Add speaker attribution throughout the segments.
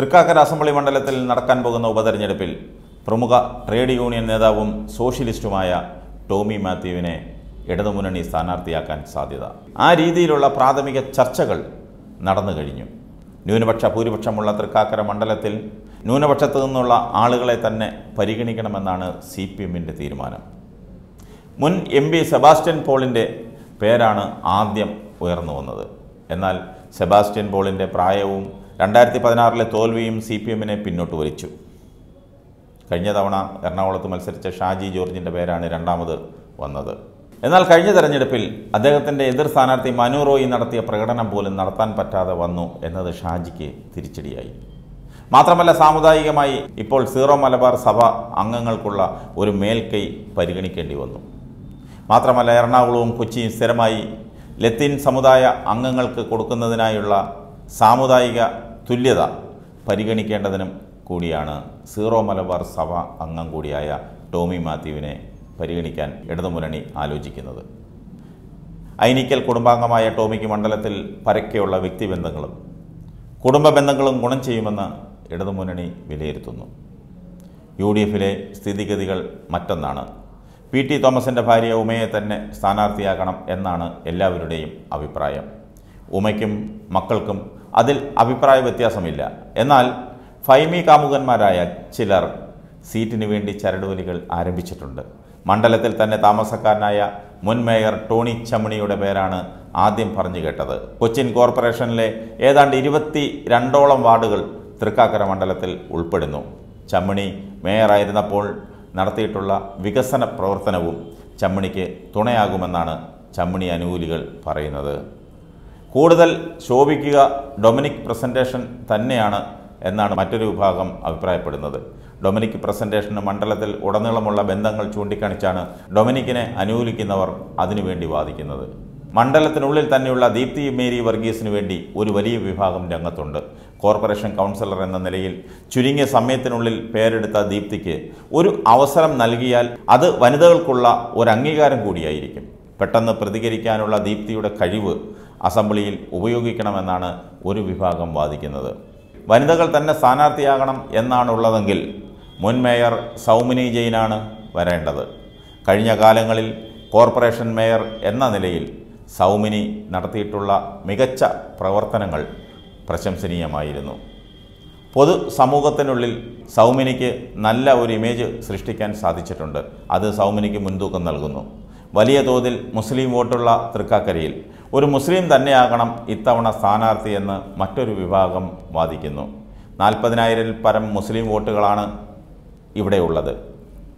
Speaker 1: Thrikkakara assembly മണ്ഡലത്തിൽ നടക്കാൻ പോകുന്ന ഉപതെരഞ്ഞെടുപ്പിൽ പ്രമുഖ ട്രേഡ് യൂണിയൻ നേതാവും സോഷ്യലിസ്റ്റുമായ ടോമി മാത്യുവിനെ ഇടതുമുന്നണി സ്ഥാനാർത്ഥിയാക്കാൻ സാധ്യത. ആ രീതിയിലുള്ള പ്രാഥമിക ചർച്ചകൾ നടന്നു കഴിഞ്ഞു. ന്യൂനപക്ഷ ഭൂരിപക്ഷമുള്ള തൃക്കാക്കര മണ്ഡലത്തിൽ ന്യൂനപക്ഷത്തു നിന്നുള്ള ആളുകളെ തന്നെ പരിഗണിക്കണമെന്നാണ് സി പി എമ്മിന്റെ തീരുമാനം. മുൻ എം പി സെബാസ്റ്റ്യൻ പോളിന്റെ പേരാണ് ആദ്യം ഉയർന്നു വന്നത്. എന്നാൽ സെബാസ്റ്റ്യൻ പോളിന്റെ പ്രായവും രണ്ടായിരത്തി പതിനാറിലെ തോൽവിയും സി പി എമ്മിനെ പിന്നോട്ട് വലിച്ചു. കഴിഞ്ഞ തവണ എറണാകുളത്ത് മത്സരിച്ച ഷാജി ജോർജിന്റെ പേരാണ് രണ്ടാമത് വന്നത്. എന്നാൽ കഴിഞ്ഞ തെരഞ്ഞെടുപ്പിൽ അദ്ദേഹത്തിന്റെ എതിർ സ്ഥാനാർത്ഥി മനു റോയി നടത്തിയ പ്രകടനം പോലും നടത്താൻ പറ്റാതെ വന്നു എന്നത് ഷാജിക്ക് തിരിച്ചടിയായി. മാത്രമല്ല സാമുദായികമായി ഇപ്പോൾ സീറോ മലബാർ സഭ അംഗങ്ങൾക്കുള്ള ഒരു മേൽക്കൈ പരിഗണിക്കേണ്ടി വന്നു. മാത്രമല്ല എറണാകുളവും കൊച്ചിയും സ്ഥിരമായി ലത്തീൻ സമുദായ അംഗങ്ങൾക്ക് കൊടുക്കുന്നതിനായുള്ള സാമുദായിക തുല്യത പരിഗണിക്കേണ്ടതിനും കൂടിയാണ് സീറോ മലബാർ സഭ അംഗം കൂടിയായ ടോമി മാത്യുവിനെ പരിഗണിക്കാൻ ഇടതുമുന്നണി ആലോചിക്കുന്നത്. ഐനിക്കൽ കുടുംബാംഗമായ ടോമിക്ക് മണ്ഡലത്തിൽ പരക്കെയുള്ള വ്യക്തിബന്ധങ്ങളും കുടുംബ ബന്ധങ്ങളും ഗുണം ചെയ്യുമെന്ന് ഇടതുമുന്നണി വിലയിരുത്തുന്നു. യു ഡി എഫിലെ സ്ഥിതിഗതികൾ മറ്റൊന്നാണ്. പി ടി തോമസിന്റെ ഭാര്യ ഉമയെ തന്നെ സ്ഥാനാർത്ഥിയാകണം എന്നാണ് എല്ലാവരുടെയും അഭിപ്രായം. ഉമയ്ക്കും മക്കൾക്കും അതിൽ അഭിപ്രായ വ്യത്യാസമില്ല. എന്നാൽ ഫൈമി കാമുകന്മാരായ ചിലർ സീറ്റിനു വേണ്ടി ചരടുവലികൾ ആരംഭിച്ചിട്ടുണ്ട്. മണ്ഡലത്തിൽ തന്നെ താമസക്കാരനായ മുൻ മേയർ ടോണി ചമ്മണിയുടെ പേരാണ് ആദ്യം പറഞ്ഞു കേട്ടത്. കൊച്ചിൻ കോർപ്പറേഷനിലെ ഏതാണ്ട് ഇരുപത്തി രണ്ടോളം വാർഡുകൾ തൃക്കാക്കര മണ്ഡലത്തിൽ ഉൾപ്പെടുന്നു. ചമ്മണി മേയറായിരുന്നപ്പോൾ നടത്തിയിട്ടുള്ള വികസന പ്രവർത്തനവും ചമ്മണിക്ക് തുണയാകുമെന്നാണ് ചമ്മണി അനുകൂലികൾ പറയുന്നത്. കൂടുതൽ ശോഭിക്കുക ഡൊമിനിക് പ്രസന്റേഷൻ തന്നെയാണ് എന്നാണ് മറ്റൊരു വിഭാഗം അഭിപ്രായപ്പെടുന്നത്. ഡൊമിനിക് പ്രസന്റേഷന് മണ്ഡലത്തിൽ ഉടനീളമുള്ള ബന്ധങ്ങൾ ചൂണ്ടിക്കാണിച്ചാണ് ഡൊമിനിക്കിനെ അനുകൂലിക്കുന്നവർ അതിനുവേണ്ടി വാദിക്കുന്നത്. മണ്ഡലത്തിനുള്ളിൽ തന്നെയുള്ള ദീപ്തി മേരി വർഗീസിന് വേണ്ടി ഒരു വലിയ വിഭാഗം രംഗത്തുണ്ട്. കോർപ്പറേഷൻ കൗൺസിലർ എന്ന നിലയിൽ ചുരുങ്ങിയ സമയത്തിനുള്ളിൽ പേരെടുത്ത ദീപ്തിക്ക് ഒരു അവസരം നൽകിയാൽ അത് വനിതകൾക്കുള്ള ഒരു അംഗീകാരം കൂടിയായിരിക്കും. പെട്ടെന്ന് പ്രതികരിക്കാനുള്ള ദീപ്തിയുടെ കഴിവ് അസംബ്ലിയിൽ ഉപയോഗിക്കണമെന്നാണ് ഒരു വിഭാഗം വാദിക്കുന്നത്. വനിതകൾ തന്നെ സ്ഥാനാർത്ഥിയാകണം എന്നാണുള്ളതെങ്കിൽ മുൻ മേയർ സൗമിനി ജെയിനാണ് വരേണ്ടത്. കഴിഞ്ഞ കാലങ്ങളിൽ കോർപ്പറേഷൻ മേയർ എന്ന നിലയിൽ സൗമിനി നടത്തിയിട്ടുള്ള മികച്ച പ്രവർത്തനങ്ങൾ പ്രശംസനീയമായിരുന്നു. പൊതു സമൂഹത്തിനുള്ളിൽ സൗമിനിക്ക് നല്ല ഒരു ഇമേജ് സൃഷ്ടിക്കാൻ സാധിച്ചിട്ടുണ്ട്. അത് സൗമിനിക്ക് മുൻതൂക്കം നൽകുന്നു. വലിയ തോതിൽ മുസ്ലിം വോട്ടുള്ള തൃക്കാക്കരയിൽ. ഒരു മുസ്ലിം തന്നെയാകണം ഇത്തവണ സ്ഥാനാർത്ഥിയെന്ന് മറ്റൊരു വിഭാഗം വാദിക്കുന്നു. നാൽപ്പതിനായിരം പരം മുസ്ലിം വോട്ടുകളാണ് ഇവിടെയുള്ളത്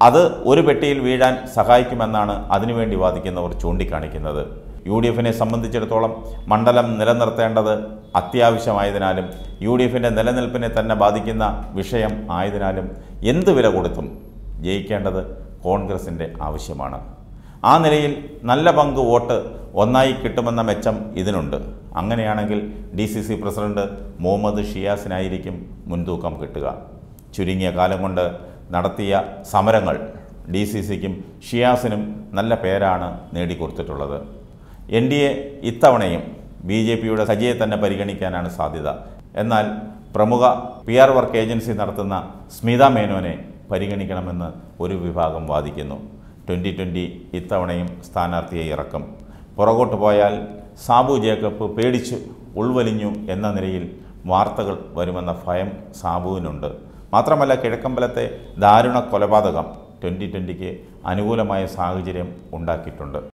Speaker 1: അത് ഒരു പെട്ടിയിൽ വീഴാൻ സഹായിക്കുമെന്നാണ് അതിനുവേണ്ടി വാദിക്കുന്നവർ ചൂണ്ടിക്കാണിക്കുന്നത്. യു ഡി എഫിനെ സംബന്ധിച്ചിടത്തോളം മണ്ഡലം നിലനിർത്തേണ്ടത് അത്യാവശ്യമായതിനാലും യു ഡി എഫിന്റെ നിലനിൽപ്പിനെ തന്നെ ബാധിക്കുന്ന വിഷയം ആയതിനാലും എന്ത് വില കൊടുത്തും ജയിക്കേണ്ടത് കോൺഗ്രസിന്റെ ആവശ്യമാണ്. ആ നിലയിൽ നല്ല പങ്ക് വോട്ട് ഒന്നായി കിട്ടുമെന്ന മെച്ചം ഇതിനുണ്ട്. അങ്ങനെയാണെങ്കിൽ D C C president Muhammad ഷിയാസിനായിരിക്കും മുൻതൂക്കം കിട്ടുക. ചുരുങ്ങിയ കാലം കൊണ്ട് നടത്തിയ സമരങ്ങൾ ഡി സി സിക്കും ഷിയാസിനും നല്ല പേരാണ് നേടിക്കൊടുത്തിട്ടുള്ളത്. എൻ ഡി എ ഇത്തവണയും ബി ജെ പിയുടെ സജിയെ തന്നെ പരിഗണിക്കാനാണ് സാധ്യത. എന്നാൽ പ്രമുഖ പി ആർ വർക്ക് ഏജൻസി നടത്തുന്ന സ്മിത മേനോനെ പരിഗണിക്കണമെന്ന് ഒരു വിഭാഗം വാദിക്കുന്നു. ട്വന്റി ട്വന്റി ഇത്തവണയും സ്ഥാനാർത്ഥിയെ ഇറക്കും. പുറകോട്ട് പോയാൽ സാബു ജേക്കബ് പേടിച്ച് ഉൾവലിഞ്ഞു എന്ന നിലയിൽ വാർത്തകൾ വരുമെന്ന ഭയം സാബുവിനുണ്ട്. മാത്രമല്ല കിഴക്കമ്പലത്തെ ദാരുണ കൊലപാതകം ട്വന്റി ട്വന്റിക്ക് അനുകൂലമായ സാഹചര്യം ഉണ്ടാക്കിയിട്ടുണ്ട്.